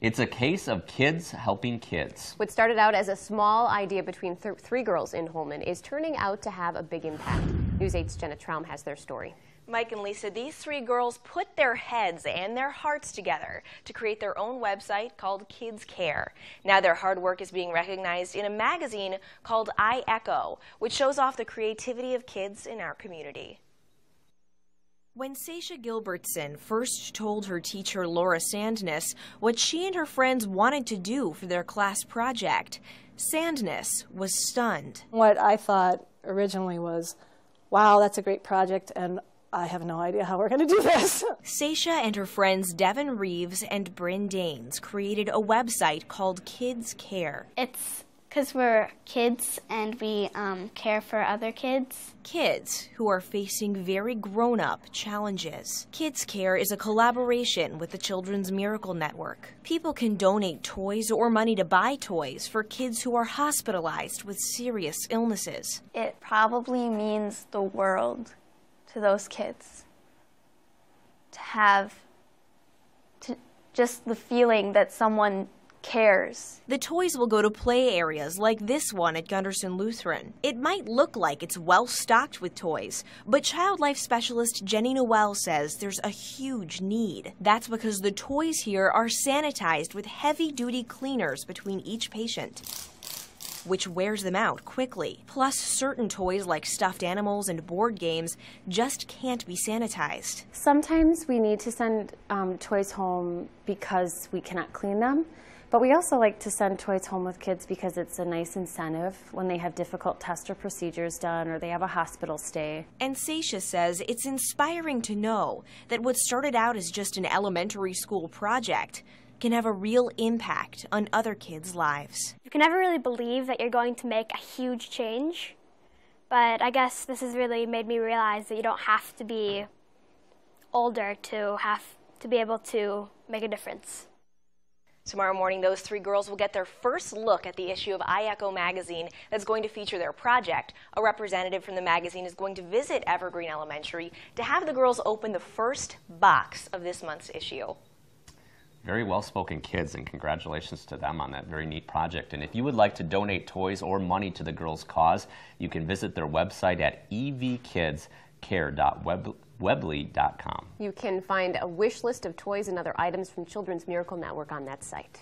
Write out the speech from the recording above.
It's a case of kids helping kids. What started out as a small idea between th three girls in Holmen is turning out to have a big impact. News 8's Jenna Traum has their story. Mike and Lisa, these three girls put their heads and their hearts together to create their own website called Kids Care. Now their hard work is being recognized in a magazine called iEcho, which shows off the creativity of kids in our community. When Sasha Gilbertson first told her teacher Laura Sandness what she and her friends wanted to do for their class project, Sandness was stunned. What I thought originally was, wow, that's a great project, and I have no idea how we're going to do this. Sasha and her friends Devin Reeves and Bryn Danes created a website called Kids Care. It's because we're kids and we um, care for other kids. Kids who are facing very grown up challenges. Kids Care is a collaboration with the Children's Miracle Network. People can donate toys or money to buy toys for kids who are hospitalized with serious illnesses. It probably means the world to those kids to have to just the feeling that someone cares. The toys will go to play areas like this one at Gundersen Lutheran. It might look like it's well stocked with toys, but child life specialist Jenny Noel says there's a huge need. That's because the toys here are sanitized with heavy duty cleaners between each patient which wears them out quickly. Plus, certain toys like stuffed animals and board games just can't be sanitized. Sometimes we need to send um, toys home because we cannot clean them. But we also like to send toys home with kids because it's a nice incentive when they have difficult test or procedures done or they have a hospital stay. And Sasha says it's inspiring to know that what started out as just an elementary school project can have a real impact on other kids' lives. You can never really believe that you're going to make a huge change, but I guess this has really made me realize that you don't have to be older to have to be able to make a difference. Tomorrow morning, those three girls will get their first look at the issue of iEcho magazine that's going to feature their project. A representative from the magazine is going to visit Evergreen Elementary to have the girls open the first box of this month's issue. Very well-spoken kids, and congratulations to them on that very neat project. And if you would like to donate toys or money to the girls' cause, you can visit their website at evkidscare.web weebly.com. You can find a wish list of toys and other items from Children's Miracle Network on that site.